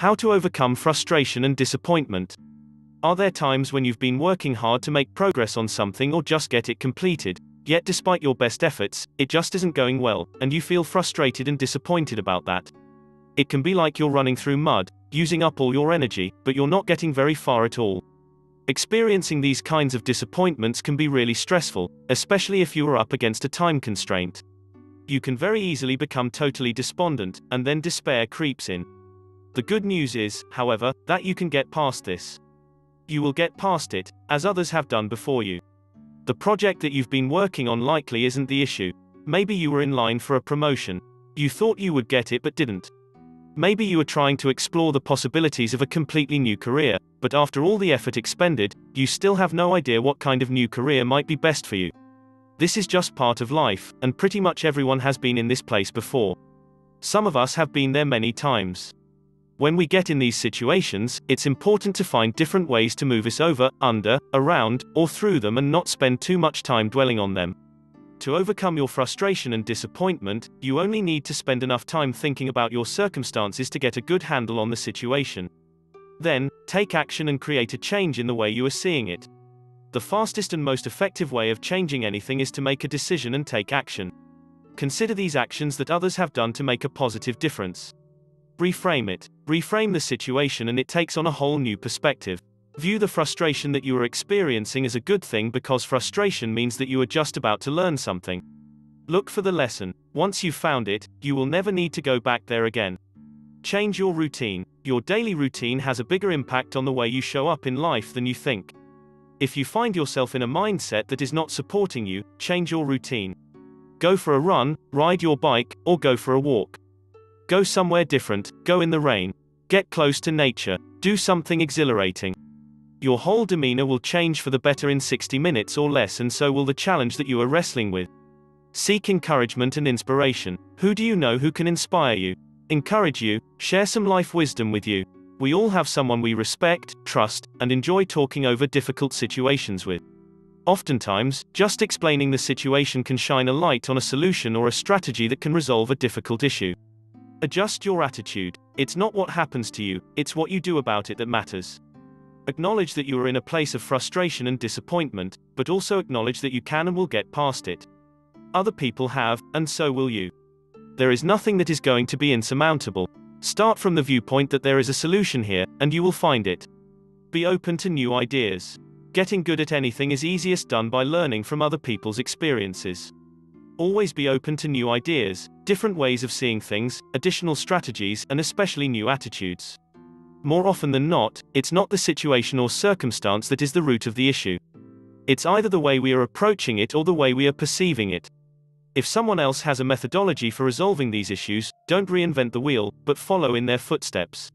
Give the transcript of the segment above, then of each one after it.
How to overcome frustration and disappointment. Are there times when you've been working hard to make progress on something or just get it completed, yet despite your best efforts, it just isn't going well, and you feel frustrated and disappointed about that? It can be like you're running through mud, using up all your energy, but you're not getting very far at all. Experiencing these kinds of disappointments can be really stressful, especially if you are up against a time constraint. You can very easily become totally despondent, and then despair creeps in. The good news is, however, that you can get past this. You will get past it, as others have done before you. The project that you've been working on likely isn't the issue. Maybe you were in line for a promotion. You thought you would get it but didn't. Maybe you were trying to explore the possibilities of a completely new career, but after all the effort expended, you still have no idea what kind of new career might be best for you. This is just part of life, and pretty much everyone has been in this place before. Some of us have been there many times. When we get in these situations, it's important to find different ways to move us over, under, around, or through them and not spend too much time dwelling on them. To overcome your frustration and disappointment, you only need to spend enough time thinking about your circumstances to get a good handle on the situation. Then, take action and create a change in the way you are seeing it. The fastest and most effective way of changing anything is to make a decision and take action. Consider these actions that others have done to make a positive difference. Reframe it. Reframe the situation and it takes on a whole new perspective. View the frustration that you are experiencing as a good thing because frustration means that you are just about to learn something. Look for the lesson. Once you've found it, you will never need to go back there again. Change your routine. Your daily routine has a bigger impact on the way you show up in life than you think. If you find yourself in a mindset that is not supporting you, change your routine. Go for a run, ride your bike, or go for a walk. Go somewhere different, go in the rain. Get close to nature, do something exhilarating. Your whole demeanor will change for the better in 60 minutes or less, and so will the challenge that you are wrestling with. Seek encouragement and inspiration. Who do you know who can inspire you? Encourage you, share some life wisdom with you. We all have someone we respect, trust, and enjoy talking over difficult situations with. Oftentimes, just explaining the situation can shine a light on a solution or a strategy that can resolve a difficult issue. Adjust your attitude. It's not what happens to you, it's what you do about it that matters. Acknowledge that you are in a place of frustration and disappointment, but also acknowledge that you can and will get past it. Other people have, and so will you. There is nothing that is going to be insurmountable. Start from the viewpoint that there is a solution here, and you will find it. Be open to new ideas. Getting good at anything is easiest done by learning from other people's experiences. Always be open to new ideas, different ways of seeing things, additional strategies, and especially new attitudes. More often than not, it's not the situation or circumstance that is the root of the issue. It's either the way we are approaching it or the way we are perceiving it. If someone else has a methodology for resolving these issues, don't reinvent the wheel, but follow in their footsteps.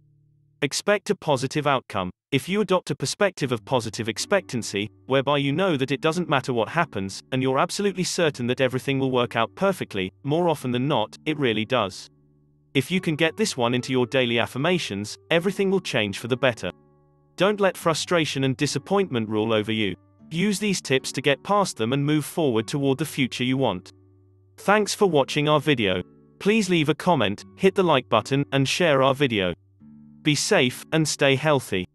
Expect a positive outcome. If you adopt a perspective of positive expectancy, whereby you know that it doesn't matter what happens, and you're absolutely certain that everything will work out perfectly, more often than not, it really does. If you can get this one into your daily affirmations, everything will change for the better. Don't let frustration and disappointment rule over you. Use these tips to get past them and move forward toward the future you want. Thanks for watching our video. Please leave a comment, hit the like button, and share our video. Be safe, and stay healthy.